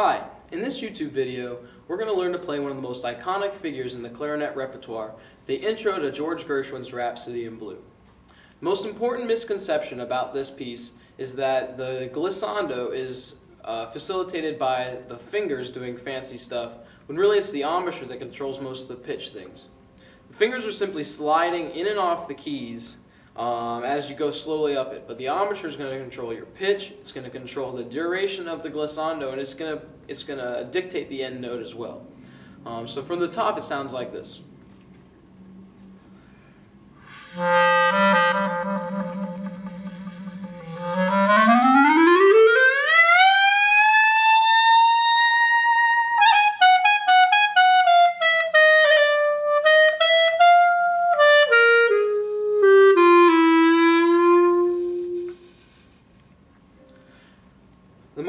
Hi, in this YouTube video, we're going to learn to play one of the most iconic figures in the clarinet repertoire, the intro to George Gershwin's Rhapsody in Blue. The most important misconception about this piece is that the glissando is uh, facilitated by the fingers doing fancy stuff, when really it's the embouchure that controls most of the pitch things. The fingers are simply sliding in and off the keys um, as you go slowly up it. But the embouchure is going to control your pitch, it's going to control the duration of the glissando, and it's going to, it's going to dictate the end note as well. Um, so from the top it sounds like this.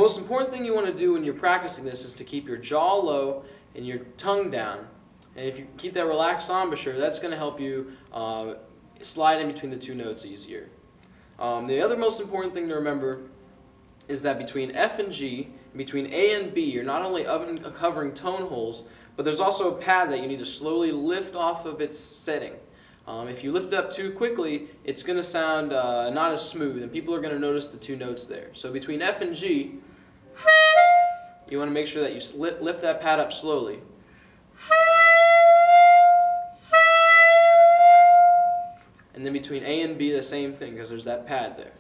Most important thing you want to do when you're practicing this is to keep your jaw low and your tongue down. And if you keep that relaxed embouchure, that's going to help you uh, slide in between the two notes easier. Um, the other most important thing to remember is that between F and G, between A and B, you're not only uncovering tone holes, but there's also a pad that you need to slowly lift off of its setting. Um, if you lift it up too quickly, it's going to sound uh, not as smooth, and people are going to notice the two notes there. So between F and G, you want to make sure that you lift that pad up slowly. And then between A and B, the same thing, because there's that pad there.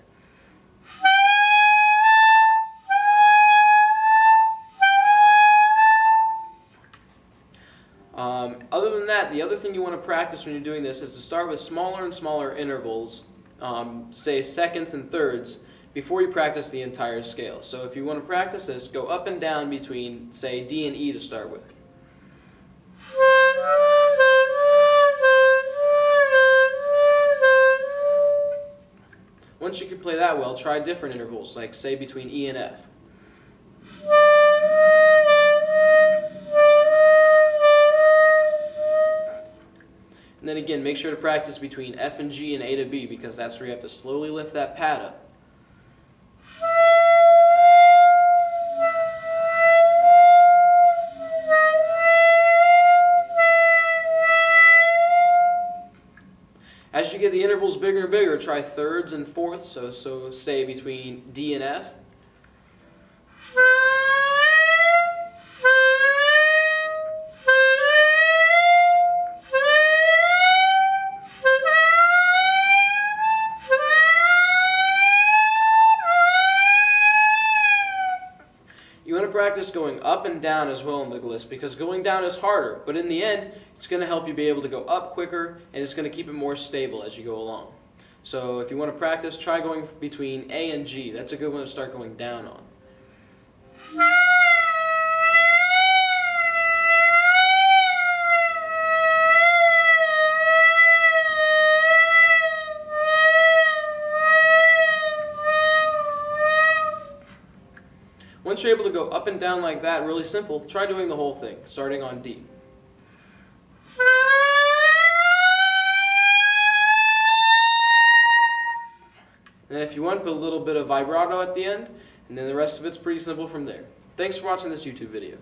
Um, other than that, the other thing you want to practice when you're doing this is to start with smaller and smaller intervals, um, say seconds and thirds, before you practice the entire scale. So if you want to practice this, go up and down between, say, D and E to start with. Once you can play that well, try different intervals, like say between E and F. And then again, make sure to practice between F and G and A to B because that's where you have to slowly lift that pad up. As you get the intervals bigger and bigger, try thirds and fourths, so, so say between D and F. You want to practice going up and down as well in the gliss because going down is harder, but in the end, it's going to help you be able to go up quicker and it's going to keep it more stable as you go along. So if you want to practice, try going between A and G. That's a good one to start going down on. Once you're able to go up and down like that, really simple, try doing the whole thing, starting on D. And if you want, put a little bit of vibrato at the end, and then the rest of it's pretty simple from there. Thanks for watching this YouTube video.